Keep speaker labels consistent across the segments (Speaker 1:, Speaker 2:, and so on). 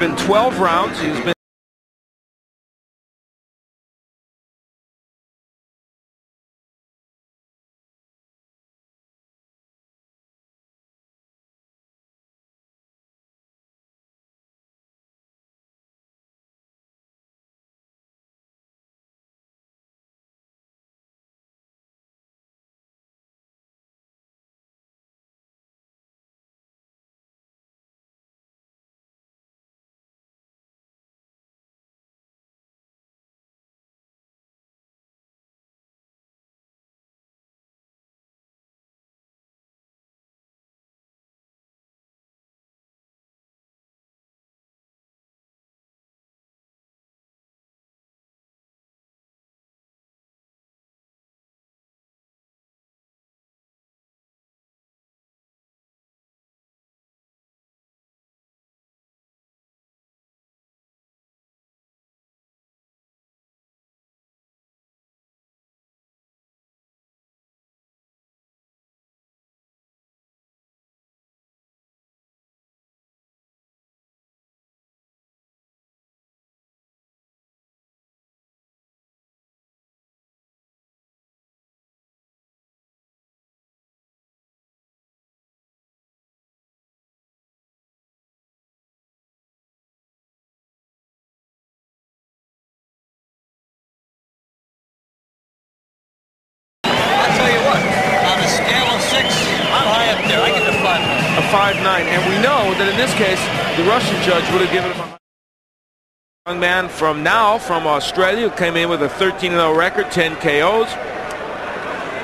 Speaker 1: been 12 rounds. He's been 5'9", and we know that in this case, the Russian judge would have given him a young man from now from Australia who came in with a 13-0 record, 10 KOs.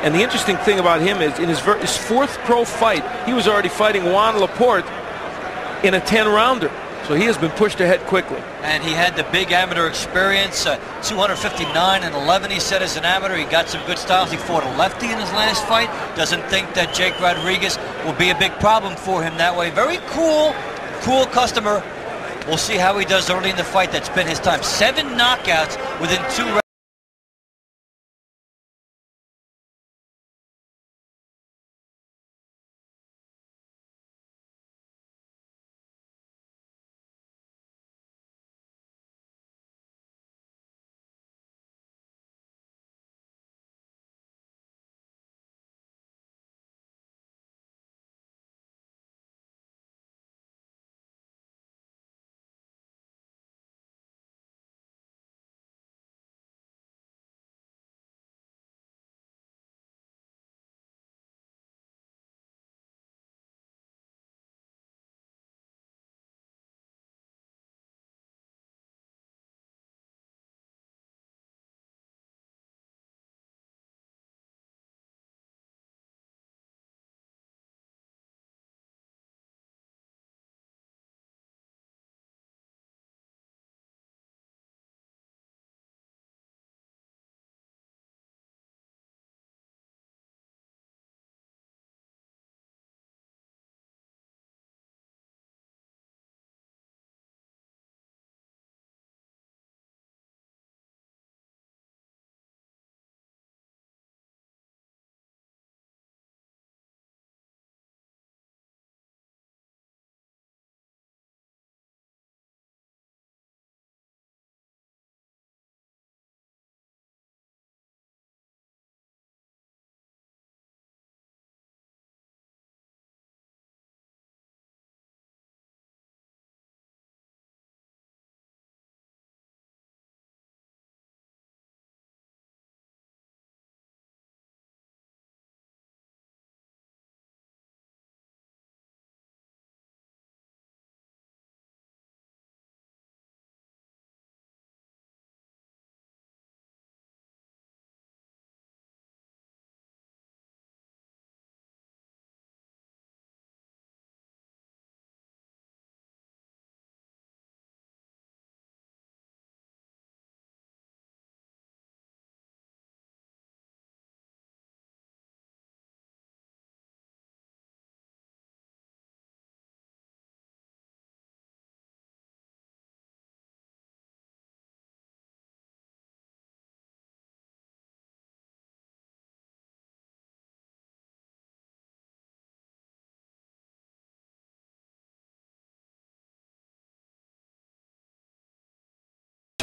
Speaker 1: And the interesting thing about him is in his, his fourth pro fight, he was already fighting Juan Laporte in a 10-rounder. So he has been pushed ahead quickly.
Speaker 2: And he had the big amateur experience, uh, 259 and 11, he said, as an amateur. He got some good styles. He fought a lefty in his last fight. Doesn't think that Jake Rodriguez will be a big problem for him that way. Very cool, cool customer. We'll see how he does early in the fight. That's been his time. Seven knockouts within two rounds.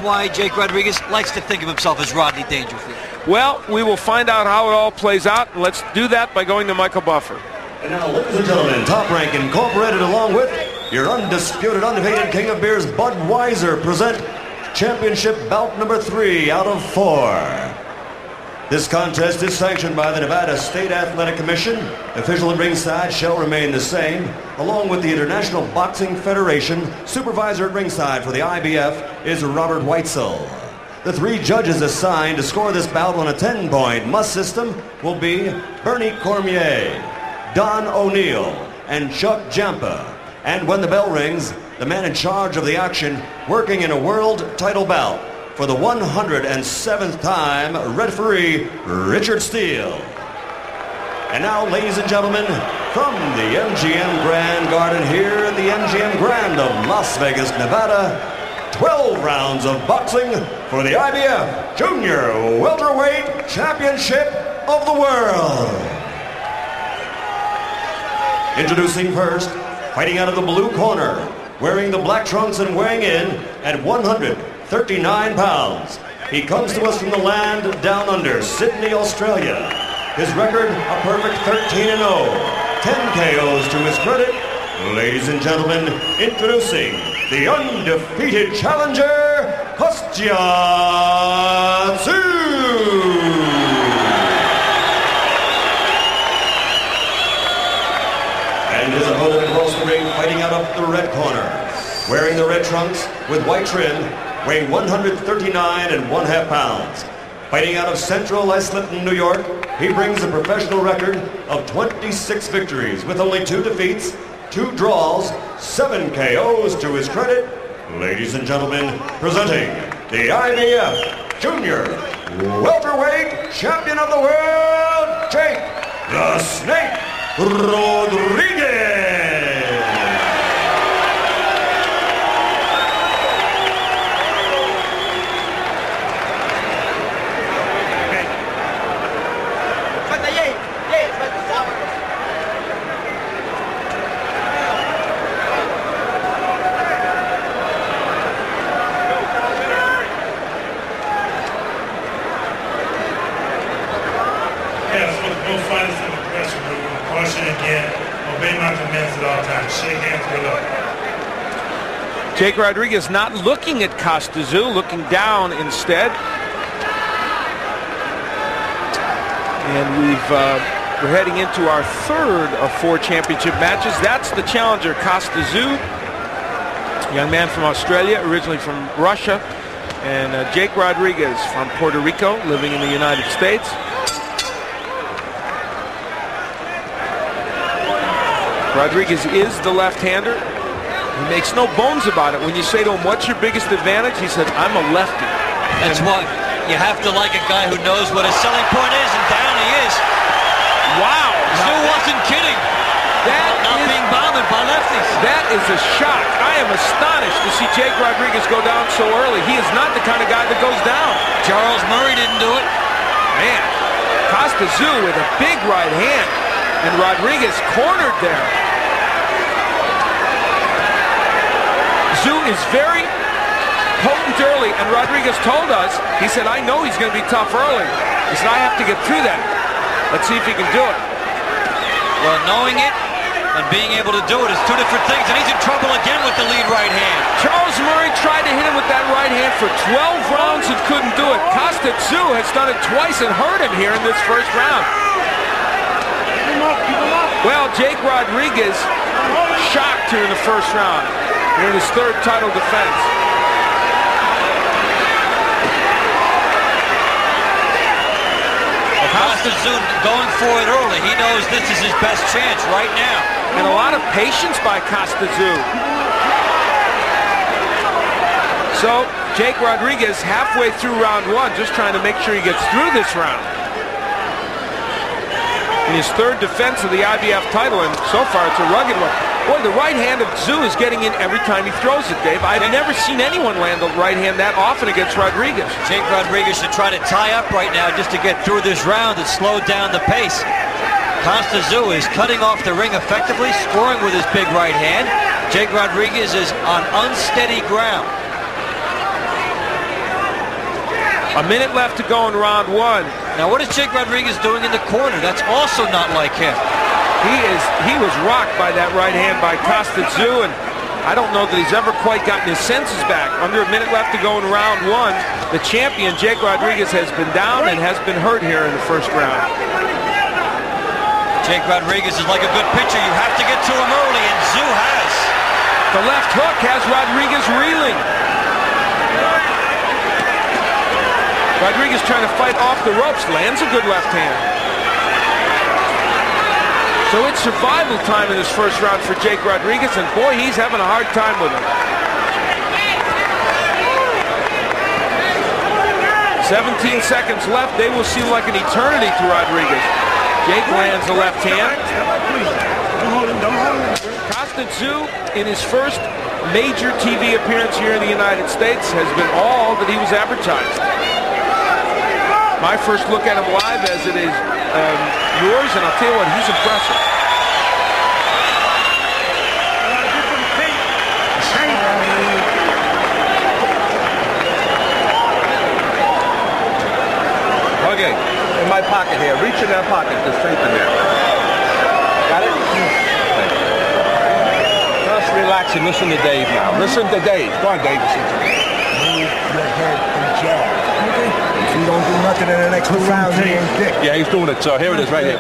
Speaker 2: Why Jake Rodriguez likes to think of himself as Rodney Dangerfield.
Speaker 1: Well, we will find out how it all plays out, and let's do that by going to Michael Buffer.
Speaker 3: And now, ladies and gentlemen, Top Rank Incorporated along with your undisputed, undefeated King of Beers, Budweiser, present championship bout number three out of four. This contest is sanctioned by the Nevada State Athletic Commission. Official at ringside shall remain the same, along with the International Boxing Federation. Supervisor at ringside for the IBF is Robert Weitzel. The three judges assigned to score this bout on a 10-point must system will be Bernie Cormier, Don O'Neill, and Chuck Jampa. And when the bell rings, the man in charge of the action working in a world title bout for the 107th time, referee Richard Steele. And now, ladies and gentlemen, from the MGM Grand Garden here at the MGM Grand of Las Vegas, Nevada, 12 rounds of boxing for the IBF Junior Welterweight Championship of the World. Introducing first, fighting out of the blue corner, wearing the black trunks and weighing in at 139 pounds. He comes to us from the land down under, Sydney, Australia. His record, a perfect 13 and 0. 10 KOs to his credit. Ladies and gentlemen, introducing the undefeated challenger, Kostya Tszyu. And his opponent across the ring fighting out of the red corner. Wearing the red trunks with white trim, weighing 139 and one half pounds. Fighting out of Central Islington, New York, he brings a professional record of 26 victories with only two defeats, two draws, seven KOs to his credit. Ladies and gentlemen, presenting the IBF Junior Welterweight Champion of the World, Jake the Snake Rodriguez.
Speaker 4: Yes, look, both fighters in the dressing room. Caution again. Obey commands at all times. Shake hands, good luck.
Speaker 1: Jake Rodriguez not looking at Kostya Tszyu, looking down instead. And we've uh, we're heading into our third of four championship matches. That's the challenger, Kostya Tszyu, young man from Australia, originally from Russia, and uh, Jake Rodriguez from Puerto Rico, living in the United States. Rodriguez is the left-hander. He makes no bones about it. When you say to him, what's your biggest advantage? He said, I'm a lefty.
Speaker 2: That's why you have to like a guy who knows what his selling point is, and down he is.
Speaker 1: Wow.
Speaker 2: Stu wasn't kidding.
Speaker 1: that
Speaker 2: Not
Speaker 1: is-
Speaker 2: being bothered by lefties.
Speaker 1: That is a shock. I am astonished to see Jake Rodriguez go down so early. He is not the kind of guy that goes down.
Speaker 2: Charles Murray didn't do it.
Speaker 1: Man, Kostya Tszyu with a big right hand. And Rodriguez cornered there. Tszyu is very potent early, and Rodriguez told us, he said, I know he's going to be tough early. He said, I have to get through that. Let's see if he can do it.
Speaker 2: Well, knowing it and being able to do it is two different things, and he's in trouble again with the lead right hand.
Speaker 1: Charles Murray tried to hit him with that right hand for 12 rounds and couldn't do it. Kostya Tszyu has done it twice and hurt him here in this first round. Well, Jake Rodriguez shocked here in the first round. In his third title defense.
Speaker 2: Kostya going for it early. He knows this is his best chance right now.
Speaker 1: And a lot of patience by Kostya Tszyu. So, Jake Rodriguez halfway through round one, just trying to make sure he gets through this round. In his third defense of the IBF title, and so far it's a rugged one. Boy, the right hand of Tszyu is getting in every time he throws it, Dave. I've never seen anyone land the right hand that often against Rodriguez.
Speaker 2: Jake Rodriguez should try to tie up right now just to get through this round and slow down the pace. Kostya Tszyu is cutting off the ring effectively, scoring with his big right hand. Jake Rodriguez is on unsteady ground.
Speaker 1: A minute left to go in round one.
Speaker 2: Now, what is Jake Rodriguez doing in the corner? That's also not like him.
Speaker 1: He is he was rocked by that right hand by Kostya Tszyu, and I don't know that he's ever quite gotten his senses back. Under a minute left to go in round one. The champion, Jake Rodriguez, has been down and has been hurt here in the first round.
Speaker 2: Jake Rodriguez is like a good pitcher. You have to get to him early, and Tszyu has.
Speaker 1: The left hook has Rodriguez reeling. Rodriguez trying to fight off the ropes, lands a good left hand. So it's survival time in this first round for Jake Rodriguez, and boy, he's having a hard time with him. 17 seconds left. They will seem like an eternity to Rodriguez. Jake lands the left hand. Kostya Tszyu, in his first major TV appearance here in the United States, has been all that he was advertised my first look at him live as it is um, yours, and I'll tell you what, he's impressive.
Speaker 5: Okay, in my pocket here. Reach in that pocket. There's safe in there. Got it? Just relax and listen to Dave now. Listen to Dave. Go on, Dave.
Speaker 6: Move your head and jab. If you don't do nothing in the next two rounds, you ain't dick.
Speaker 5: Yeah, he's doing it. So here it is right here.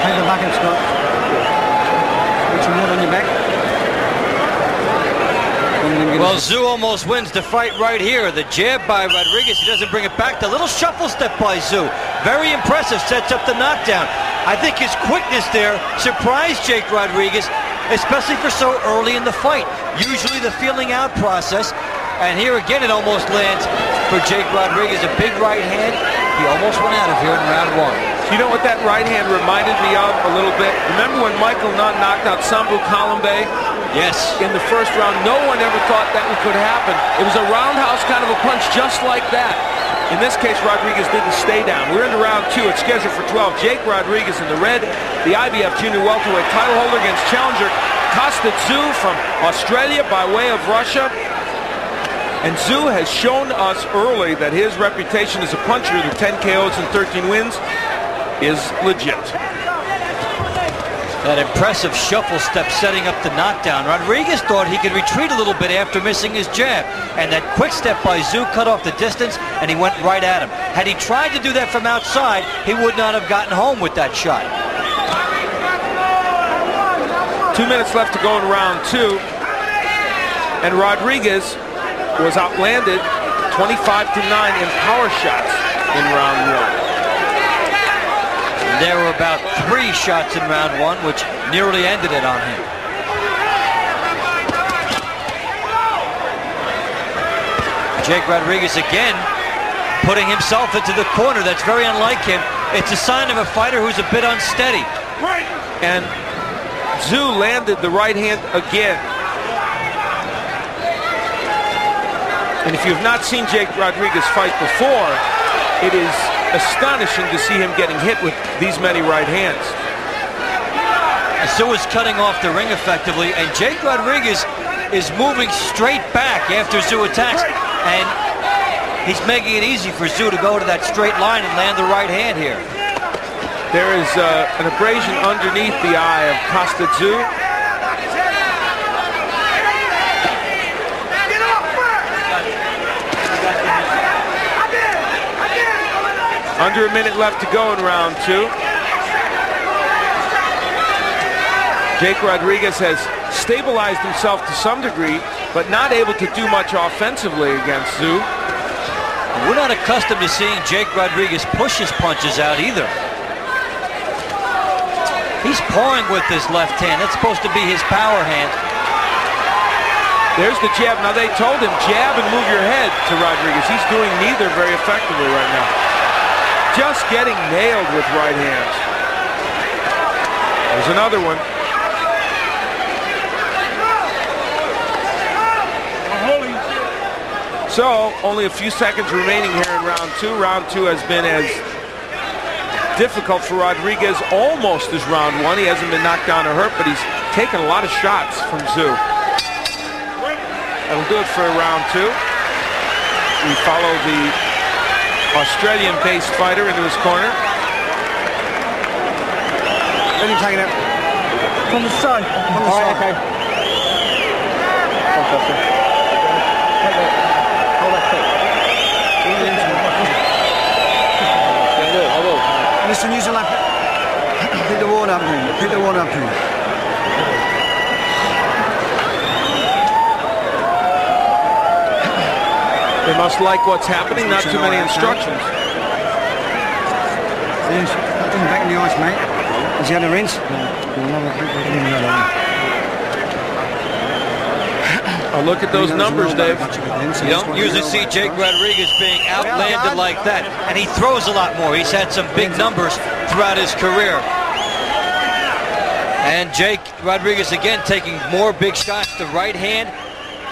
Speaker 6: Take the bucket, Scott. Put some wood on your back.
Speaker 2: Well, Tszyu almost wins the fight right here. The jab by Rodriguez, he doesn't bring it back. The little shuffle step by Tszyu. Very impressive, sets up the knockdown. I think his quickness there surprised Jake Rodriguez, especially for so early in the fight. Usually the feeling out process, and here again it almost lands for Jake Rodriguez. A big right hand. He almost went out of here in round one.
Speaker 1: You know what that right hand reminded me of a little bit? Remember when Michael Nunn knocked out Sumbu Kalambay
Speaker 2: Yes.
Speaker 1: in the first round? No one ever thought that could happen. It was a roundhouse kind of a punch just like that. In this case, Rodriguez didn't stay down. We're into round two. It's scheduled for 12. Jake Rodriguez in the red, the IBF junior welterweight title holder against challenger Kostya Tszyu from Australia by way of Russia. And Tszyu has shown us early that his reputation as a puncher, the 10 KOs and 13 wins, is legit.
Speaker 2: That impressive shuffle step setting up the knockdown. Rodriguez thought he could retreat a little bit after missing his jab. And that quick step by Tszyu cut off the distance and he went right at him. Had he tried to do that from outside, he would not have gotten home with that shot.
Speaker 1: Two minutes left to go in round two. And Rodriguez was outlanded 25 to 9 in power shots in round one.
Speaker 2: There were about three shots in round one, which nearly ended it on him. Jake Rodriguez again putting himself into the corner. That's very unlike him. It's a sign of a fighter who's a bit unsteady.
Speaker 1: And Tszyu landed the right hand again. And if you've not seen Jake Rodriguez fight before, it is astonishing to see him getting hit with these many right hands.
Speaker 2: Tszyu is cutting off the ring effectively, and Jake Rodriguez is moving straight back after Tszyu attacks, and he's making it easy for Tszyu to go to that straight line and land the right hand here.
Speaker 1: There is uh, an abrasion underneath the eye of Kostya Tszyu. Under a minute left to go in round two. Jake Rodriguez has stabilized himself to some degree, but not able to do much offensively against Tszyu.
Speaker 2: We're not accustomed to seeing Jake Rodriguez push his punches out either. He's pouring with his left hand. That's supposed to be his power hand.
Speaker 1: There's the jab. Now they told him jab and move your head to Rodriguez. He's doing neither very effectively right now. Just getting nailed with right hands. There's another one. So, only a few seconds remaining here in round two. Round two has been as difficult for Rodriguez almost as round one. He hasn't been knocked down or hurt, but he's taken a lot of shots from Tszyu. That'll do it for round two. We follow the Australian-based fighter into his corner.
Speaker 6: Then you taking it from the side. From the side.
Speaker 5: okay. Hold that quick. Yeah, I will, I will.
Speaker 6: Listen, use a lap. Pick the one up, please. Pick the one up, please.
Speaker 1: They must like what's happening, not too many instructions.
Speaker 6: Yes, put them back in the ice, mate. Has he had rinse?
Speaker 1: Oh, look at those numbers, Dave.
Speaker 2: You don't usually see Jake Rodriguez being outlanded like that, and he throws a lot more. He's had some big numbers throughout his career. And Jake Rodriguez again taking more big shots. The right hand,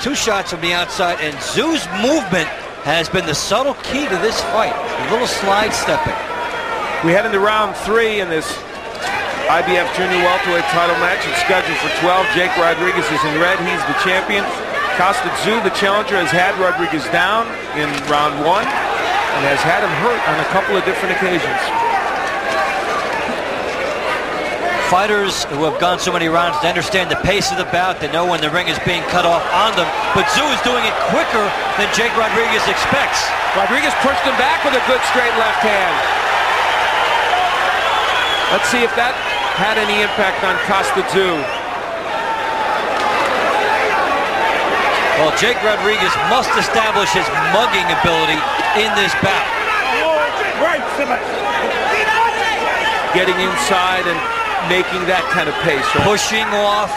Speaker 2: two shots from the outside, and Tszyu's movement has been the subtle key to this fight. A little slide stepping.
Speaker 1: We head into round three in this IBF Junior Welterweight title match. It's scheduled for 12. Jake Rodriguez is in red. He's the champion. Kostya Tszyu, the challenger, has had Rodriguez down in round one and has had him hurt on a couple of different occasions.
Speaker 2: Fighters who have gone so many rounds, they understand the pace of the bout. They know when the ring is being cut off on them. But Tszyu is doing it quicker than Jake Rodriguez expects.
Speaker 1: Rodriguez pushed him back with a good straight left hand. Let's see if that had any impact on Kostya Tszyu.
Speaker 2: Well, Jake Rodriguez must establish his mugging ability in this bout.
Speaker 1: Getting inside and making that kind of pace. right?
Speaker 2: Pushing off,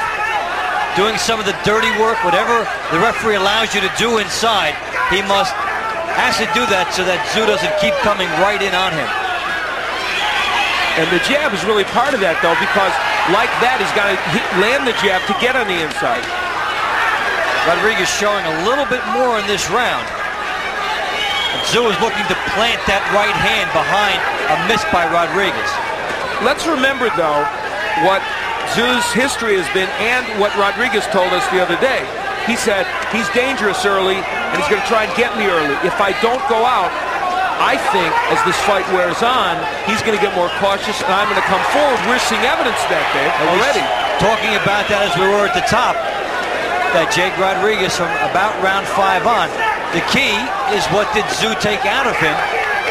Speaker 2: doing some of the dirty work, whatever the referee allows you to do inside, he must has to do that so that Tszyu doesn't keep coming right in on him.
Speaker 1: And the jab is really part of that, though, because like that, he's got to land the jab to get on the inside.
Speaker 2: Rodriguez showing a little bit more in this round. And Tszyu is looking to plant that right hand behind a miss by Rodriguez.
Speaker 1: Let's remember, though, what Tszyu's history has been and what Rodriguez told us the other day. He said he's dangerous early and he's going to try and get me early. If I don't go out, I think as this fight wears on, he's going to get more cautious and I'm going to come forward. We're seeing evidence of that, Dave, already.
Speaker 2: Talking about that as we were at the top, that Jake Rodriguez from about round five on, the key is what did Tszyu take out of him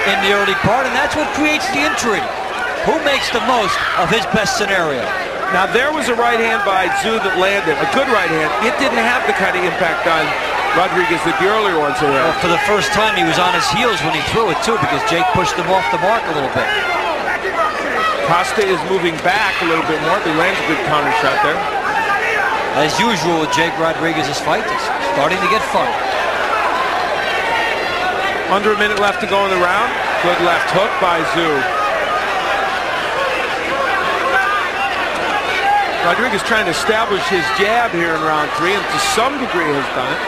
Speaker 2: in the early part, and that's what creates the intrigue. Who makes the most of his best scenario?
Speaker 1: Now, there was a right hand by Tszyu that landed, a good right hand. It didn't have the kind of impact on Rodriguez that the earlier ones had.
Speaker 2: Well, for the first time, he was on his heels when he threw it, too, because Jake pushed him off the mark a little bit.
Speaker 1: Kostya is moving back a little bit more. He lands a good counter shot there.
Speaker 2: As usual with Jake Rodriguez's fight, it's starting to get fun.
Speaker 1: Under a minute left to go in the round. Good left hook by Tszyu. Rodriguez trying to establish his jab here in round three, and to some degree has done it.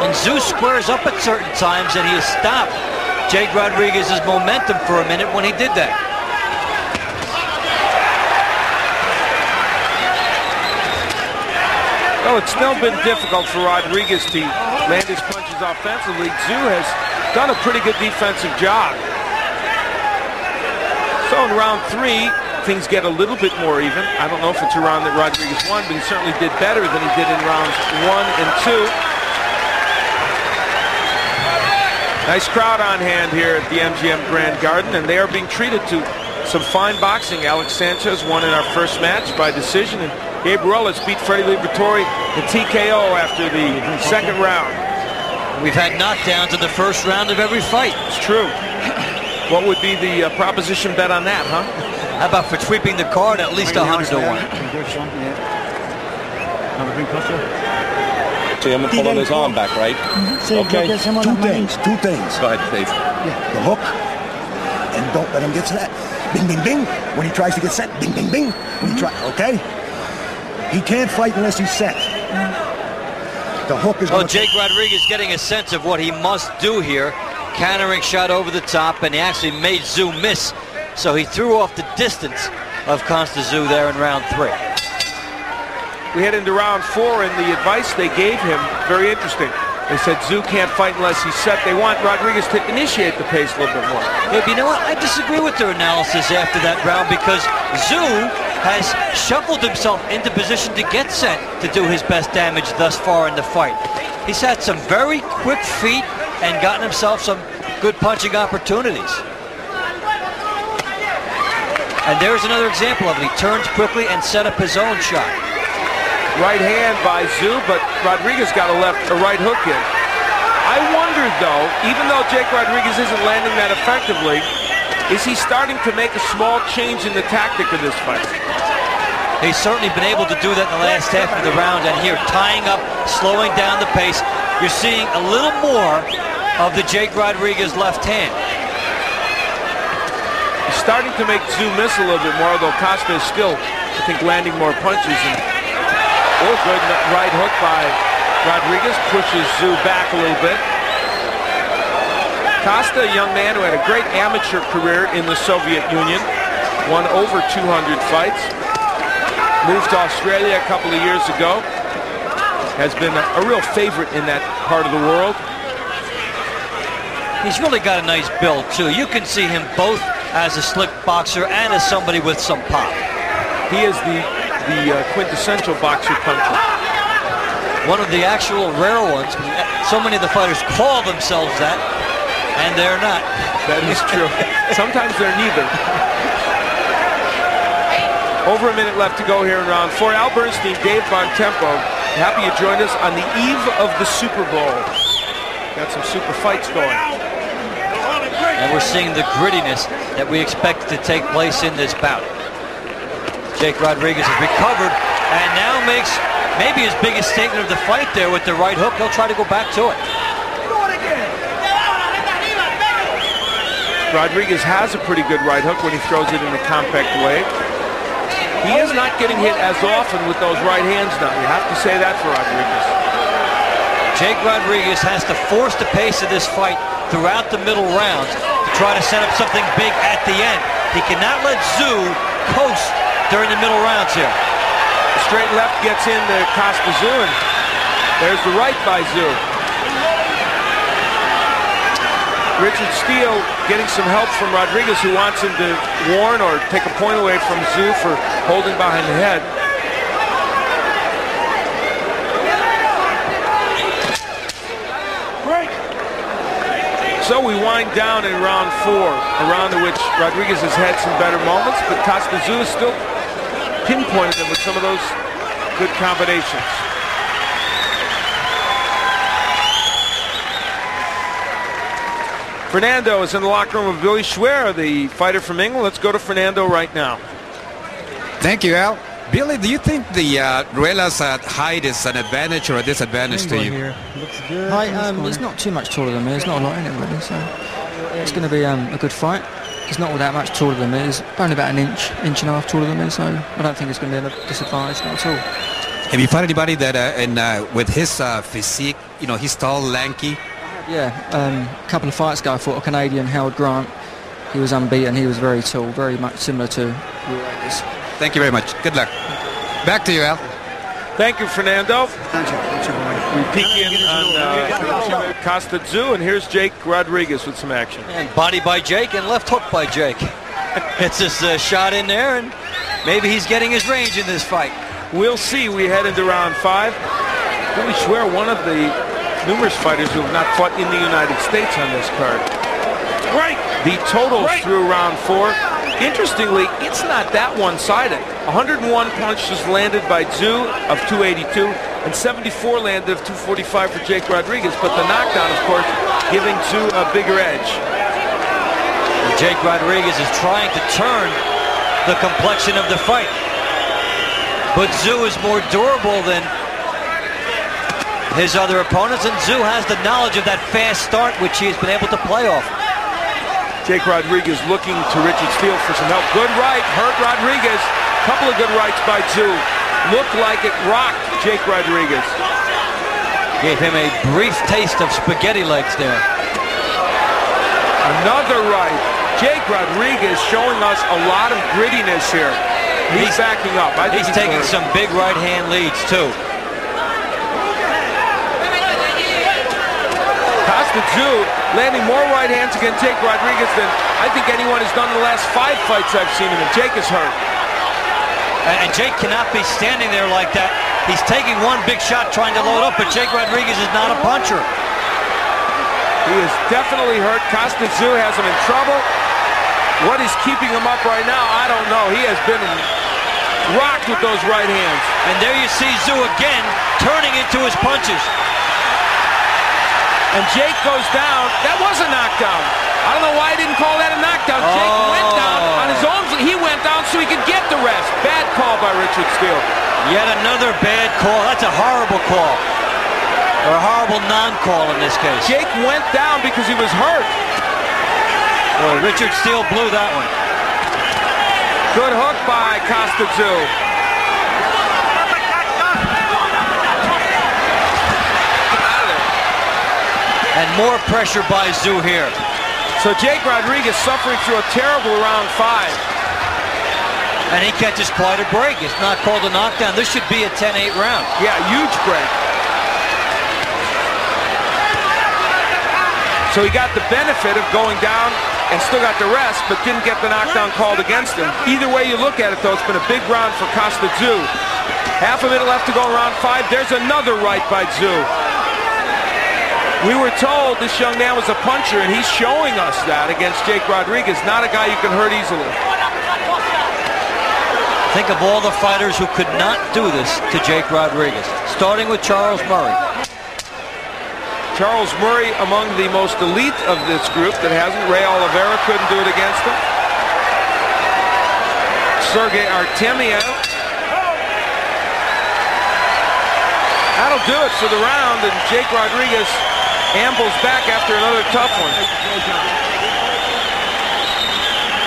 Speaker 2: And Tszyu squares up at certain times, and he has stopped Jake Rodriguez's momentum for a minute when he did that.
Speaker 1: Well, it's still been difficult for Rodriguez to land his punches offensively. Tszyu has done a pretty good defensive job. So in round three, things get a little bit more even. I don't know if it's a round that Rodriguez won, but he certainly did better than he did in rounds one and two. Nice crowd on hand here at the MGM Grand Garden, and they are being treated to some fine boxing. Alex Sanchez won in our first match by decision, and Gabe Ruelas beat Freddie Liberatore in TKO after the second round.
Speaker 2: We've had knockdowns in the first round of every fight.
Speaker 1: It's true. What would be the uh, proposition bet on that, huh?
Speaker 2: How about for sweeping the card at least 100 to 1?
Speaker 5: So you haven't pulled on his arm back, right? Okay.
Speaker 6: Two things, two things.
Speaker 5: Go ahead, Dave.
Speaker 6: The hook, and don't let him get set. Bing, bing, bing. When he tries to get set, bing, bing, bing. When he try, okay? He can't fight unless he's set. The hook is
Speaker 2: oh,
Speaker 6: Well,
Speaker 2: Jake Rodriguez getting a sense of what he must do here. Countering shot over the top, and he actually made Tszyu miss. So he threw off the distance of Tszyu there in round three.
Speaker 1: We head into round four, and the advice they gave him, very interesting. They said Tszyu can't fight unless he's set. They want Rodriguez to initiate the pace a little bit more.
Speaker 2: Yeah, you know what? I disagree with their analysis after that round because Tszyu has shuffled himself into position to get set to do his best damage thus far in the fight. He's had some very quick feet and gotten himself some good punching opportunities. And there's another example of it. He turns quickly and set up his own shot.
Speaker 1: Right hand by Tszyu, but Rodriguez got a left, a right hook in. I wonder though, even though Jake Rodriguez isn't landing that effectively, is he starting to make a small change in the tactic of this fight?
Speaker 2: He's certainly been able to do that in the last half of the round, and here, tying up, slowing down the pace, you're seeing a little more of the Jake Rodriguez left hand.
Speaker 1: Starting to make Tszyu miss a little bit more, although Kostya is still, I think, landing more punches. And Oh, good right hook by Rodriguez. Pushes Tszyu back a little bit. Kostya, a young man who had a great amateur career in the Soviet Union. Won over 200 fights. Moved to Australia a couple of years ago. Has been a, a real favorite in that part of the world.
Speaker 2: He's really got a nice build, too. You can see him both as a slick boxer and as somebody with some pop.
Speaker 1: He is the the uh, quintessential boxer puncher.
Speaker 2: One of the actual rare ones. So many of the fighters call themselves that, and they're not.
Speaker 1: That is true. Sometimes they're neither. Over a minute left to go here in round four. Al Bernstein, Dave Bontempo, happy you joined us on the eve of the Super Bowl. Got some super fights going.
Speaker 2: And we're seeing the grittiness that we expect to take place in this bout. Jake Rodriguez has recovered and now makes maybe his biggest statement of the fight there with the right hook. He'll try to go back to it.
Speaker 1: Rodriguez has a pretty good right hook when he throws it in a compact way. He is not getting hit as often with those right hands now. You have to say that for Rodriguez.
Speaker 2: Jake Rodriguez has to force the pace of this fight throughout the middle rounds to try to set up something big at the end. He cannot let Tszyu coast during the middle rounds here.
Speaker 1: The straight left gets in to Kostya Tszyu, and there's the right by Tszyu. Richard Steele getting some help from Rodriguez, who wants him to warn or take a point away from Tszyu for holding behind the head. So we wind down in round four, a round in which Rodriguez has had some better moments, but is still pinpointed them with some of those good combinations. Fernando is in the locker room with Billy Schwer, the fighter from England. Let's go to Fernando right now.
Speaker 7: Thank you, Al. Billy, do you think the uh, Ruelas at height is an advantage or a disadvantage to you?
Speaker 8: Height, um, it's not too much taller than me. It's not a lot in it, really. So it's going to be um, a good fight. He's not all that much taller than me. He's only about an inch, inch and a half taller than me, so I don't think it's going to be a disadvantage, not at all.
Speaker 7: Have you fought anybody that, uh, in, uh, with his uh, physique, you know, he's tall, lanky?
Speaker 8: Yeah, um, a couple of fights ago I fought a Canadian, Howard Grant. He was unbeaten. He was very tall, very much similar to Ruelas.
Speaker 7: Thank you very much. Good luck. Back to you, Al.
Speaker 1: Thank you, Fernando.
Speaker 6: Thank you. Thank you, boy.
Speaker 1: We peek in on uh, Kostya Tszyu, and here's Jake Rodriguez with some action.
Speaker 2: And body by Jake and left hook by Jake. it's his uh, shot in there, and maybe he's getting his range in this fight.
Speaker 1: We'll see. We head into round five. We swear one of the numerous fighters who have not fought in the United States on this card. Right. The totals right. through round four. Interestingly, it's not that one-sided. 101 punches landed by Tszyu of 282 and 74 landed of 245 for Jake Rodriguez. But the knockdown, of course, giving Tszyu a bigger edge.
Speaker 2: Jake Rodriguez is trying to turn the complexion of the fight. But Tszyu is more durable than his other opponents, and Tszyu has the knowledge of that fast start, which he has been able to play off.
Speaker 1: Jake Rodriguez looking to Richard Steele for some help. Good right, hurt Rodriguez. Couple of good rights by Tszyu. Looked like it rocked Jake Rodriguez.
Speaker 2: Gave him a brief taste of spaghetti legs there.
Speaker 1: Another right. Jake Rodriguez showing us a lot of grittiness here. He's, backing up. I think
Speaker 2: He's taking some big right hand leads too.
Speaker 1: Kostya Tszyu landing more right hands against Jake Rodriguez than I think anyone has done in the last five fights I've seen him in. Jake is hurt.
Speaker 2: And, and Jake cannot be standing there like that. He's taking one big shot trying to load up, but Jake Rodriguez is not a puncher.
Speaker 1: He is definitely hurt. Kostya Tszyu has him in trouble. What is keeping him up right now, I don't know. He has been rocked with those right hands.
Speaker 2: And there you see Tszyu again turning into his punches.
Speaker 1: And Jake goes down. That was a knockdown. I don't know why he didn't call that a knockdown. Jake
Speaker 2: Oh.
Speaker 1: went down on his own. He went down so he could get the rest. Bad call by Richard Steele.
Speaker 2: Yet another bad call. That's a horrible call. Or a horrible non-call in this case.
Speaker 1: Jake went down because he was hurt.
Speaker 2: Boy, Richard Steele blew that one.
Speaker 1: Good hook by Kostya Tszyu.
Speaker 2: And more pressure by Tszyu here.
Speaker 1: So Jake Rodriguez suffering through a terrible round five.
Speaker 2: And he catches quite a break. It's not called a knockdown. This should be a 10-8 round.
Speaker 1: Yeah, huge break. So he got the benefit of going down and still got the rest, but didn't get the knockdown called against him. Either way you look at it, though, it's been a big round for Kostya Tszyu. Half a minute left to go in round five. There's another right by Tszyu. We were told this young man was a puncher, and he's showing us that against Jake Rodriguez. Not a guy you can hurt easily.
Speaker 2: Think of all the fighters who could not do this to Jake Rodriguez, starting with Charles Murray.
Speaker 1: Charles Murray among the most elite of this group that hasn't. Ray Oliveira couldn't do it against him. Sergey Artemiev. That'll do it for the round, and Jake Rodriguez ambles back after another tough one.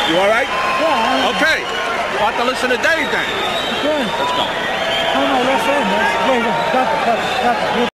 Speaker 5: You all right? Yeah. Okay. We'll have to listen to Dave then. Let's go.
Speaker 9: Oh, no, that's it, man. Wait, wait, stop it, stop it, stop it.